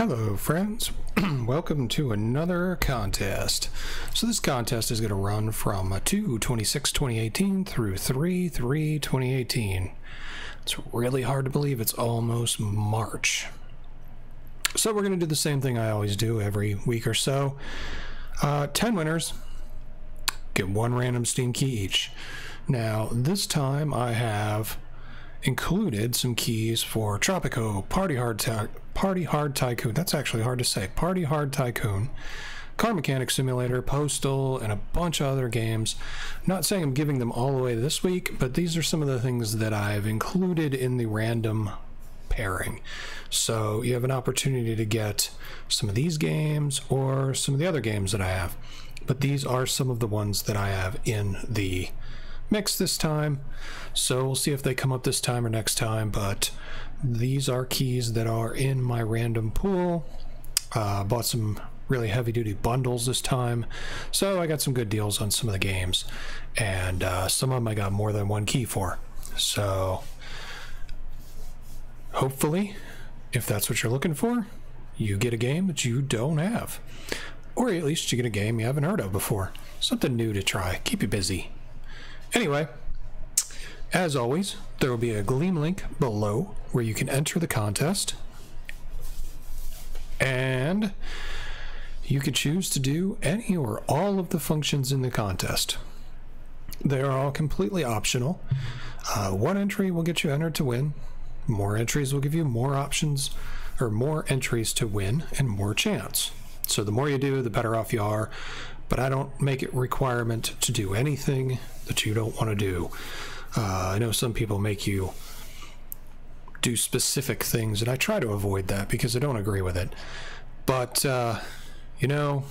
Hello friends, welcome to another contest. So this contest is going to run from 2-26-2018 through 3-3-2018. It's really hard to believe it's almost March. So we're going to do the same thing I always do every week or so. Uh, 10 winners get one random Steam key each. Now this time I have included some keys for Tropico, Party Hard, Ty Party Hard Tycoon. That's actually hard to say. Party Hard Tycoon, Car Mechanic Simulator, Postal, and a bunch of other games. not saying I'm giving them all away this week, but these are some of the things that I've included in the random pairing. So you have an opportunity to get some of these games or some of the other games that I have. But these are some of the ones that I have in the mix this time. So we'll see if they come up this time or next time. But these are keys that are in my random pool. Uh, bought some really heavy duty bundles this time. So I got some good deals on some of the games. And uh, some of them I got more than one key for. So hopefully, if that's what you're looking for, you get a game that you don't have. Or at least you get a game you haven't heard of before. Something new to try. Keep you busy. Anyway, as always, there will be a Gleam link below where you can enter the contest. And you can choose to do any or all of the functions in the contest. They are all completely optional. Uh, one entry will get you entered to win. More entries will give you more options or more entries to win and more chance. So the more you do, the better off you are. But I don't make it a requirement to do anything that you don't want to do. Uh, I know some people make you do specific things, and I try to avoid that because I don't agree with it. But, uh, you know,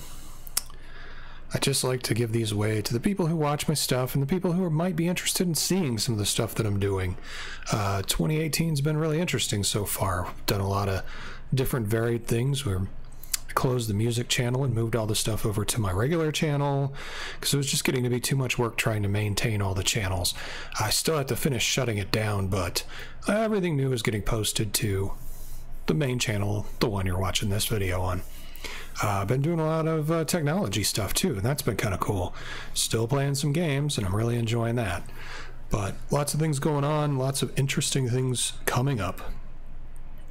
I just like to give these away to the people who watch my stuff and the people who are, might be interested in seeing some of the stuff that I'm doing. Uh, 2018's been really interesting so far. Done a lot of different varied things. We're closed the music channel and moved all the stuff over to my regular channel because it was just getting to be too much work trying to maintain all the channels. I still have to finish shutting it down, but everything new is getting posted to the main channel, the one you're watching this video on. Uh, I've been doing a lot of uh, technology stuff too, and that's been kind of cool. Still playing some games, and I'm really enjoying that. But lots of things going on, lots of interesting things coming up.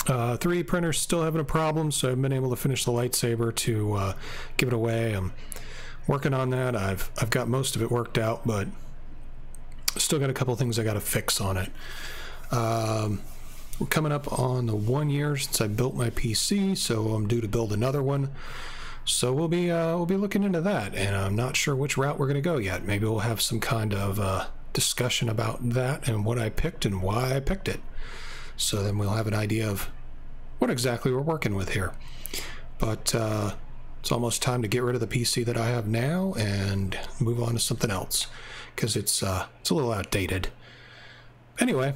Uh, 3D printer's still having a problem, so I've been able to finish the lightsaber to uh, give it away. I'm working on that. I've I've got most of it worked out, but still got a couple things I got to fix on it. Um, we're coming up on the one year since I built my PC, so I'm due to build another one. So we'll be uh, we'll be looking into that, and I'm not sure which route we're going to go yet. Maybe we'll have some kind of uh, discussion about that and what I picked and why I picked it. So then we'll have an idea of what exactly we're working with here. But uh, it's almost time to get rid of the PC that I have now and move on to something else because it's uh, it's a little outdated. Anyway,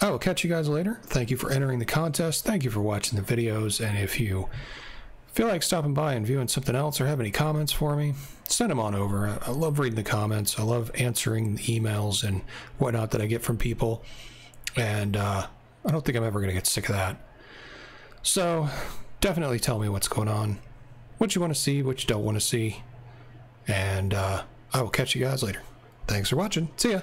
I will catch you guys later. Thank you for entering the contest. Thank you for watching the videos. And if you feel like stopping by and viewing something else or have any comments for me, send them on over. I love reading the comments. I love answering the emails and whatnot that I get from people. And uh, I don't think I'm ever going to get sick of that. So definitely tell me what's going on, what you want to see, what you don't want to see, and uh, I will catch you guys later. Thanks for watching. See ya.